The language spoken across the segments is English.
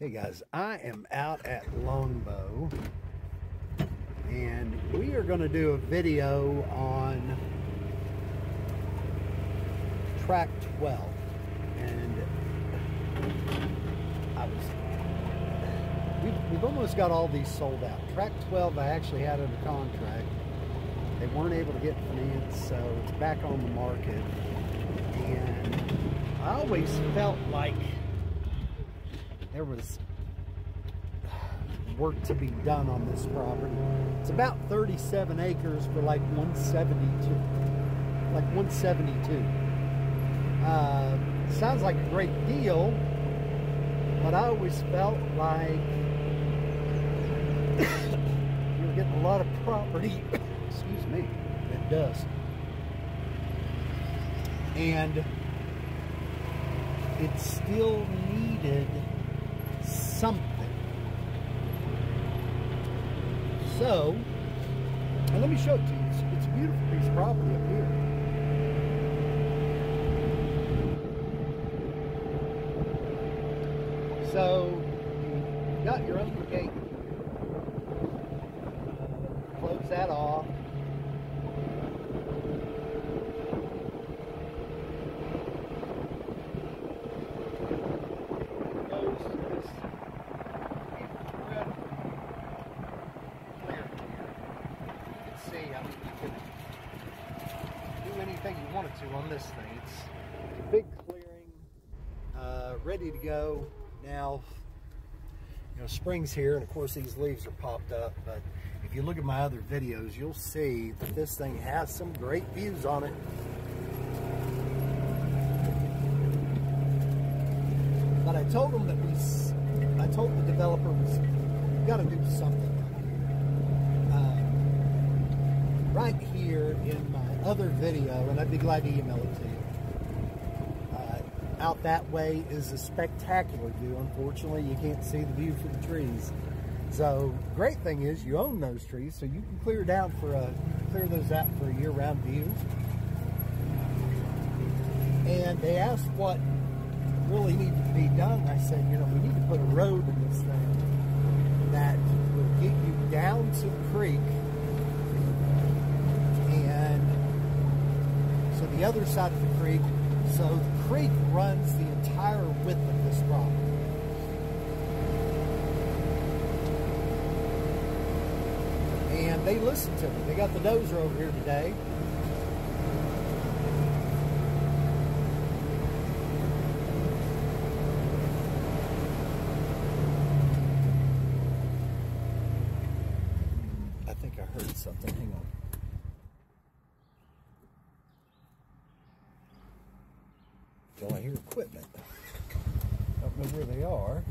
Okay guys, I am out at Longbow and we are going to do a video on tract 12 and I was we've, we've almost got all these sold out. Tract 12 I actually had under contract. They weren't able to get financed so it's back on the market and I always felt like there was work to be done on this property. It's about 37 acres for like 172. Like 172. Uh, sounds like a great deal, but I always felt like you were getting a lot of property, excuse me, at dusk. And it still needed something. So, and let me show it to you. It's, it's a beautiful piece of property up here. So, you got your own gate. Close that off. goes to this incredible clear here. You can see, I mean, you could do anything you wanted to on this thing. It's a big clearing, uh, ready to go. Now, you know, spring's here, and of course these leaves are popped up, but if you look at my other videos, you'll see that this thing has some great views on it. But I told them that we, I told the developer, we've got to do something. Um, right here in my other video, and I'd be glad to email it to you. Uh, out that way is a spectacular view. Unfortunately, you can't see the view for the trees. So, great thing is you own those trees, so you can clear down for a clear those out for a year-round view. And they asked what really needed to be done. I said, you know, we need to put a road in this thing that will get you down to the creek and so the other side of the creek, so the creek runs the entire width of this property. And they listened to me. They got the dozer over here today. I think I heard something. Hang on. I equipment. Don't know where they are.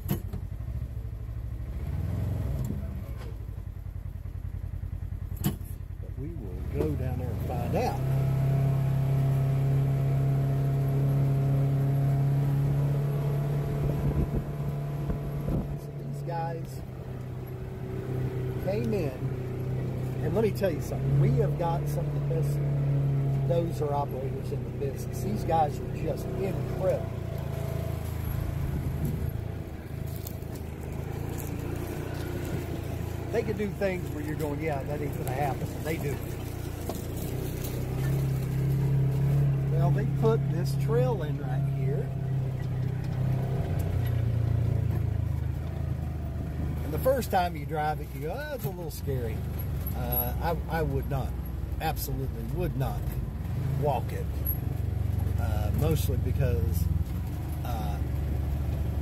But we will go down there and find out. These guys came in, and let me tell you something. We have got some of the best dozer operators in the business. These guys are just incredible. They can do things where you're going, yeah, that ain't gonna happen, and they do. Well, they put this trail in right here. And the first time you drive it, you go, oh, it's a little scary. Uh, I, I would not, absolutely would not walk it. Uh, mostly because uh,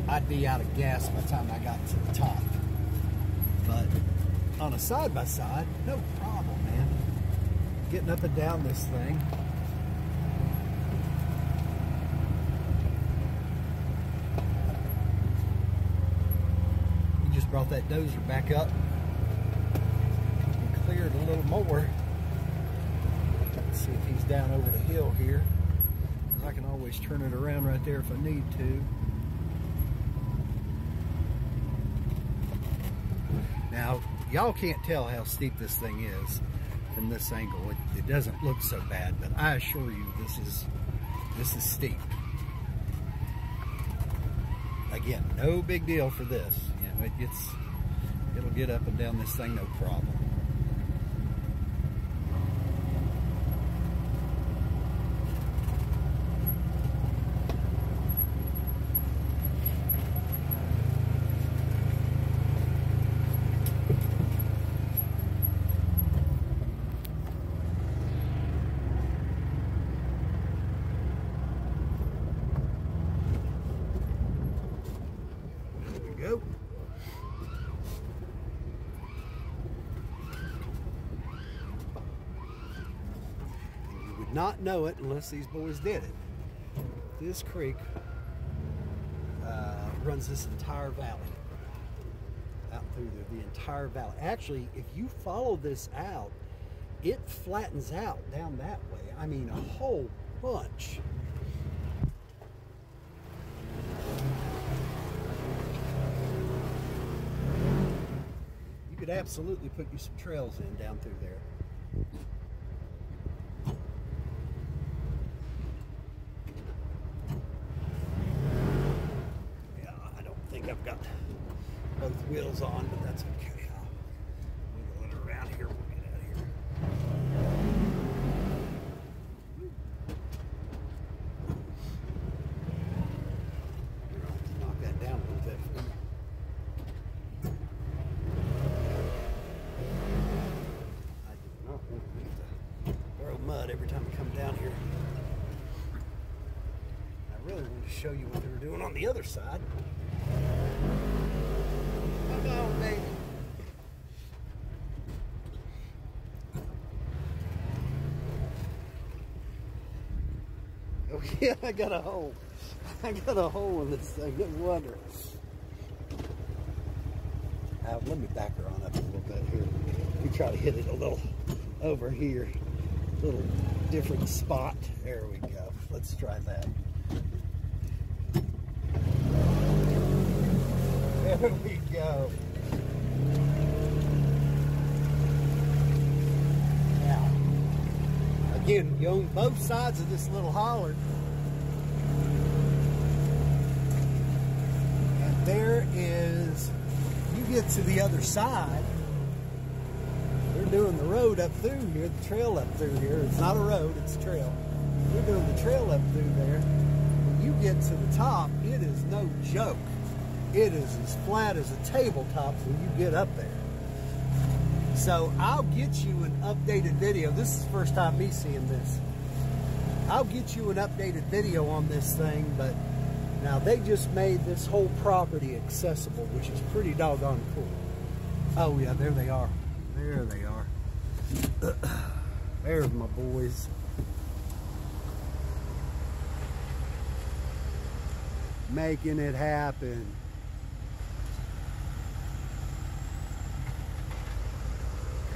I'd be out of gas by the time I got to the top. But on a side by side, no problem, man. Getting up and down this thing. We just brought that dozer back up and cleared a little more. Let's see if he's down over the hill here. I can always turn it around right there if I need to. Now, y'all can't tell how steep this thing is from this angle. It, it doesn't look so bad, but I assure you this is this is steep. again, no big deal for this. You know, it gets, it'll get up and down this thing no problem. go. You would not know it unless these boys did it. This creek uh, runs this entire valley. Out through there, the entire valley. Actually, if you follow this out, it flattens out down that way. I mean, a whole bunch. you could absolutely put you some trails in down through there. Yeah, I don't think I've got both wheels on, but that's okay. I'll wiggle it around here. We'll get out of here. You're gonna have to knock that down a little bit for me. I do not want to throw mud every time I come down here. Really wanted to show you what they were doing on the other side. Baby. Oh yeah, I got a hole. I got a hole in this thing. No wonder. Uh, let me back her on up a little bit here. We try to hit it a little over here. A little different spot. There we go. Let's try that. We go. Now, again, you own both sides of this little holler. And there is you get to the other side, they're doing the road up through here, the trail up through here. It's not a road, it's a trail. They're doing the trail up through there. When you get to the top, it is no joke. It is as flat as a tabletop when you get up there. So I'll get you an updated video. This is the first time me seeing this. I'll get you an updated video on this thing, but now they just made this whole property accessible, which is pretty doggone cool. Oh yeah, there they are. There they are. There's my boys. Making it happen.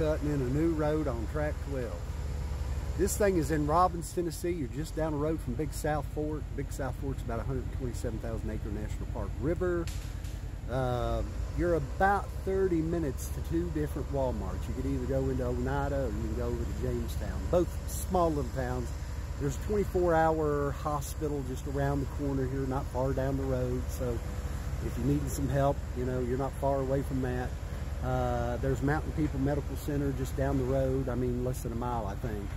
Cutting in a new road on tract 12. This thing is in Robbins, Tennessee. You're just down the road from Big South Fork. Big South Fork's about 127,000 acre national park river. Uh, you're about 30 minutes to two different Walmarts. You could either go into Oneida or you can go over to Jamestown. Both small little towns. There's a 24 hour hospital just around the corner here, not far down the road. So if you need some help, you know, you're not far away from that. Uh, there's Mountain People Medical Center just down the road. I mean, less than a mile, I think.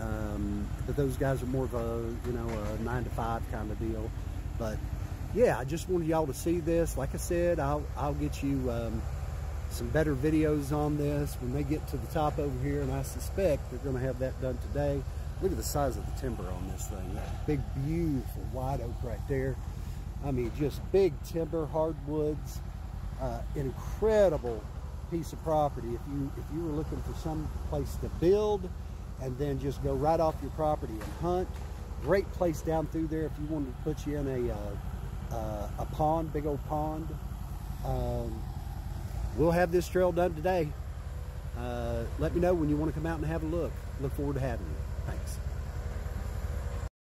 Um, but those guys are more of a, you know, a nine to five kind of deal. But yeah, I just wanted y'all to see this. Like I said, I'll, I'll get you um, some better videos on this when they get to the top over here. And I suspect they're going to have that done today. Look at the size of the timber on this thing. That big, beautiful white oak right there. I mean, just big timber, hardwoods, uh, incredible piece of property. If you if you were looking for some place to build and then just go right off your property and hunt, great place down through there. If you wanted to put you in a uh, uh, a pond, big old pond, um, we'll have this trail done today. Uh, let me know when you want to come out and have a look. Look forward to having you.